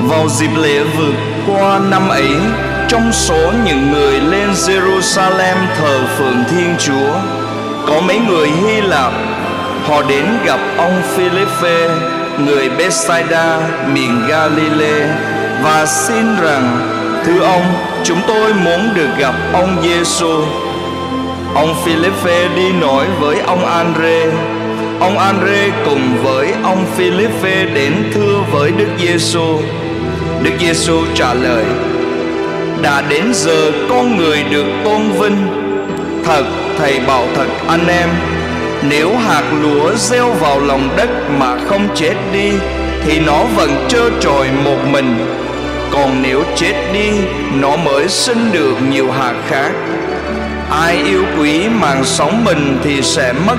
vào dịp lễ vượt qua năm ấy, trong số những người lên Jerusalem thờ phượng Thiên Chúa, có mấy người Hy Lạp. Họ đến gặp ông Philippe, người Bethsaida, miền Galilee, và xin rằng, thưa ông, chúng tôi muốn được gặp ông Giêsu ông Philippe đi nói với ông Andre. Ông Andre cùng với ông Philippe đến thưa với Đức Giêsu Đức Giêsu trả lời, đã đến giờ con người được tôn vinh. Thật, thầy bảo thật, anh em, nếu hạt lúa gieo vào lòng đất mà không chết đi, thì nó vẫn trơ trọi một mình. Còn nếu chết đi, nó mới sinh được nhiều hạt khác. Ai yêu quý mạng sống mình thì sẽ mất.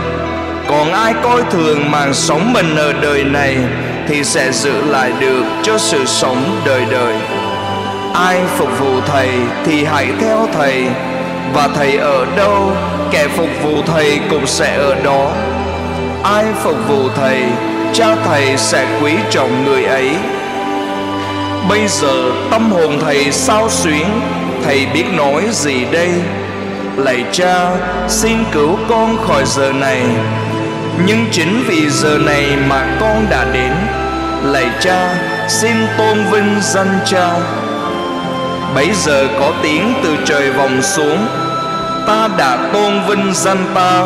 Còn ai coi thường mạng sống mình ở đời này thì sẽ giữ lại được cho sự sống đời đời. Ai phục vụ thầy thì hãy theo thầy, và thầy ở đâu, kẻ phục vụ thầy cũng sẽ ở đó. Ai phục vụ thầy, cha thầy sẽ quý trọng người ấy. Bây giờ tâm hồn thầy sao xuyến, thầy biết nói gì đây? Lạy cha, xin cứu con khỏi giờ này. Nhưng chính vì giờ này mà con đã đến lạy cha, xin tôn vinh danh cha. Bấy giờ có tiếng từ trời vòng xuống. Ta đã tôn vinh danh ta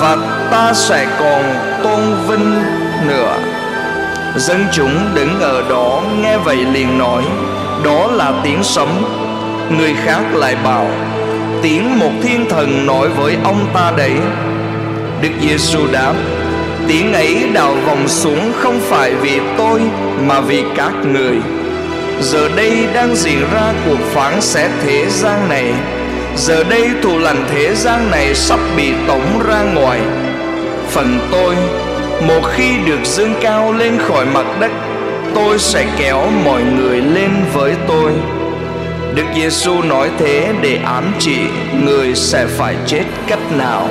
và ta sẽ còn tôn vinh nữa. Dân chúng đứng ở đó nghe vậy liền nói, đó là tiếng sấm. Người khác lại bảo, tiếng một thiên thần nói với ông ta đấy. Đức giêsu đáp tiếng ấy đào vòng xuống không phải vì tôi, mà vì các người. Giờ đây đang diễn ra cuộc phán xét thế gian này. Giờ đây thù lành thế gian này sắp bị tống ra ngoài. Phần tôi, một khi được dương cao lên khỏi mặt đất, tôi sẽ kéo mọi người lên với tôi. Đức giêsu nói thế để ám chỉ người sẽ phải chết cách nào?